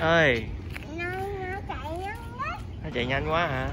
ơi nó nó chạy nhanh quá. Nó chạy nhanh quá hả?